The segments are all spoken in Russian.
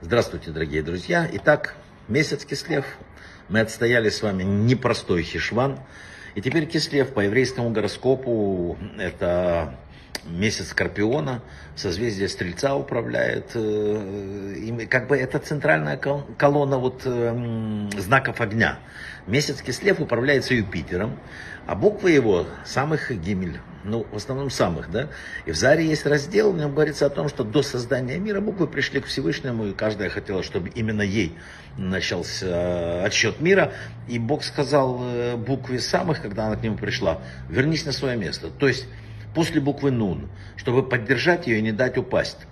Здравствуйте, дорогие друзья. Итак, месяц Кислев. Мы отстояли с вами непростой хишван. И теперь Кислев по еврейскому гороскопу это месяц Скорпиона, созвездие Стрельца управляет. Э, и как бы это центральная колонна вот э, знаков огня. Месяц Кислев управляется Юпитером, а буквы его самых Гимель. Ну, в основном самых, да. И в Заре есть раздел, в нем говорится о том, что до создания мира буквы пришли к Всевышнему, и каждая хотела, чтобы именно ей начался э, отсчет мира. И Бог сказал букве самых, когда она к нему пришла, вернись на свое место. То есть после буквы «нун», чтобы поддержать ее и не дать упасть.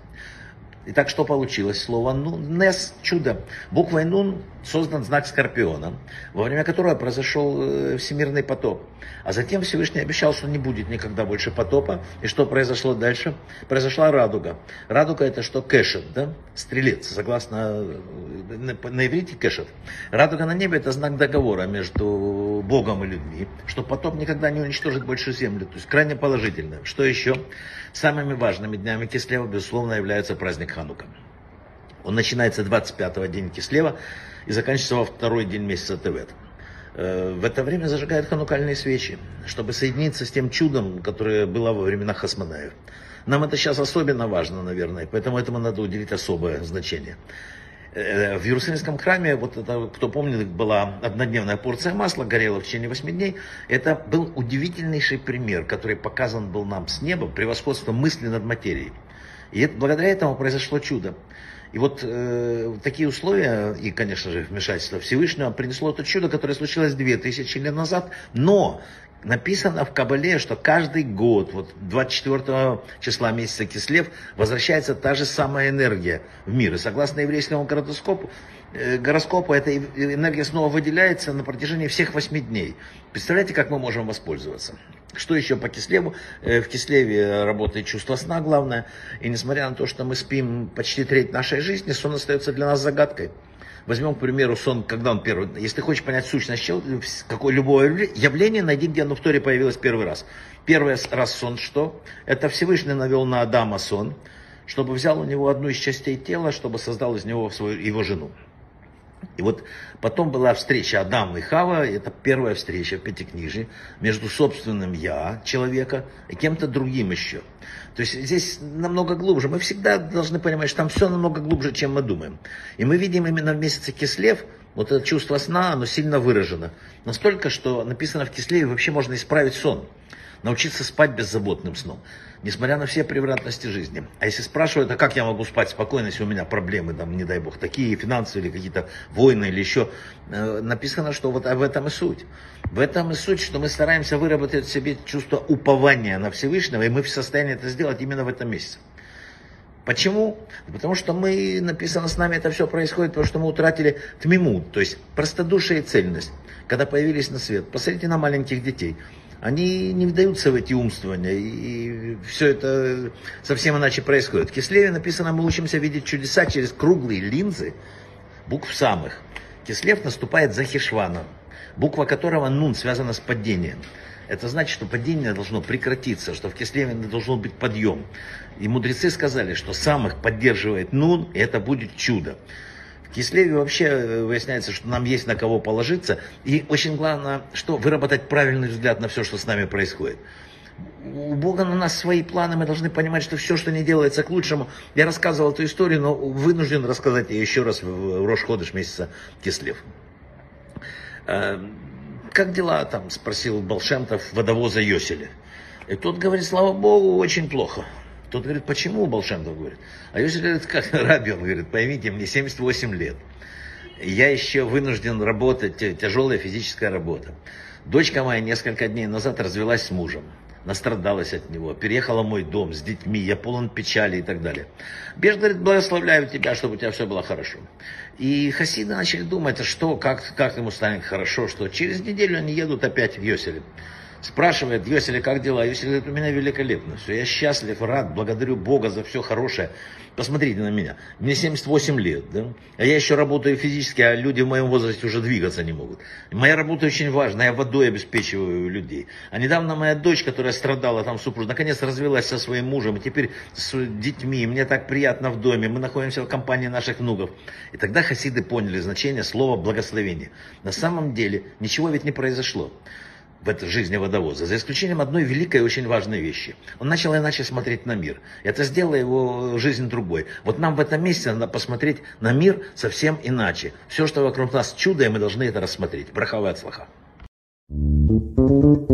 Итак, что получилось? Слово «нун», «нес» – чудо. Буквой «нун» создан знак Скорпиона, во время которого произошел э, всемирный потоп. А затем Всевышний обещал, что не будет никогда больше потопа. И что произошло дальше? Произошла радуга. Радуга это что? Кэшет, да? Стрелец, согласно э, на, на иврите кэшет. Радуга на небе это знак договора между Богом и людьми, что потоп никогда не уничтожит больше землю. То есть крайне положительно. Что еще? Самыми важными днями Кислева, безусловно, является праздник Ханука. Он начинается 25-го день Кислева и заканчивается во второй день месяца Тевет. Э, в это время зажигают ханукальные свечи, чтобы соединиться с тем чудом, которое было во времена Хасманаев. Нам это сейчас особенно важно, наверное, поэтому этому надо уделить особое значение. Э, в Иерусалимском храме, вот это, кто помнит, была однодневная порция масла, горела в течение восьми дней. Это был удивительнейший пример, который показан был нам с неба, превосходство мысли над материей. И это, благодаря этому произошло чудо. И вот э, такие условия, и, конечно же, вмешательство Всевышнего принесло это чудо, которое случилось две тысячи лет назад. Но написано в Кабале, что каждый год, вот 24 числа месяца Кислев, возвращается та же самая энергия в мир. И согласно еврейскому гороскопу, э, гороскопу эта энергия снова выделяется на протяжении всех восьми дней. Представляете, как мы можем воспользоваться? Что еще по Кислеву? Э, в Кислеве работает чувство сна главное. И несмотря на то, что мы спим почти треть нашей жизни, сон остается для нас загадкой. Возьмем, к примеру, сон, когда он первый. Если ты хочешь понять сущность какое любое явление, найди, где оно в Торе появилось первый раз. Первый раз сон что? Это Всевышний навел на Адама сон, чтобы взял у него одну из частей тела, чтобы создал из него свою, его жену. И вот потом была встреча Адама и Хава, это первая встреча в Пятикнижии, между собственным я, человека, и кем-то другим еще. То есть здесь намного глубже. Мы всегда должны понимать, что там все намного глубже, чем мы думаем. И мы видим именно в месяце Кислев, вот это чувство сна, оно сильно выражено. Настолько, что написано в Кислеве, вообще можно исправить сон научиться спать беззаботным сном, несмотря на все превратности жизни. А если спрашивают, а как я могу спать спокойно, если у меня проблемы, там, не дай бог, такие финансовые или какие-то войны или еще, э, написано, что вот в этом и суть. В этом и суть, что мы стараемся выработать в себе чувство упования на Всевышнего, и мы в состоянии это сделать именно в этом месяце. Почему? Потому что мы, написано с нами, это все происходит, потому что мы утратили тмиму, то есть простодушие и цельность, когда появились на свет. Посмотрите на маленьких детей они не вдаются в эти умствования, и все это совсем иначе происходит. В Кислеве написано, мы учимся видеть чудеса через круглые линзы букв самых. Кислев наступает за Хишваном, буква которого нун связана с падением. Это значит, что падение должно прекратиться, что в Кислеве должен быть подъем. И мудрецы сказали, что самых поддерживает нун, и это будет чудо. Кислеве вообще э, выясняется, что нам есть на кого положиться. И очень главное, что выработать правильный взгляд на все, что с нами происходит. У Бога на нас свои планы, мы должны понимать, что все, что не делается к лучшему. Я рассказывал эту историю, но вынужден рассказать ее еще раз в Рошходыш месяца Кислев. Э, как дела там, спросил Балшемтов водовоза Йоселя. И тот говорит, слава Богу, очень плохо. Тот говорит, почему Балшемтов говорит? А Йосиф говорит, как Раби, он говорит, поймите, мне 78 лет. Я еще вынужден работать, тяжелая физическая работа. Дочка моя несколько дней назад развелась с мужем. Настрадалась от него, переехала в мой дом с детьми, я полон печали и так далее. Беж говорит, благословляю тебя, чтобы у тебя все было хорошо. И хасиды начали думать, а что, как, как ему станет хорошо, что через неделю они едут опять в Йоселе. Спрашивает Йосели, как дела? Йосели говорит, у меня великолепно все. Я счастлив, рад, благодарю Бога за все хорошее. Посмотрите на меня. Мне 78 лет, да? А я еще работаю физически, а люди в моем возрасте уже двигаться не могут. Моя работа очень важна, я водой обеспечиваю людей. А недавно моя дочь, которая страдала там супруж, наконец развелась со своим мужем, и теперь с детьми, мне так приятно в доме, мы находимся в компании наших внуков. И тогда хасиды поняли значение слова благословение. На самом деле ничего ведь не произошло в этой жизни водовоза, за исключением одной великой и очень важной вещи. Он начал иначе смотреть на мир. Это сделало его жизнь другой. Вот нам в этом месте надо посмотреть на мир совсем иначе. Все, что вокруг нас чудо, и мы должны это рассмотреть. Thank you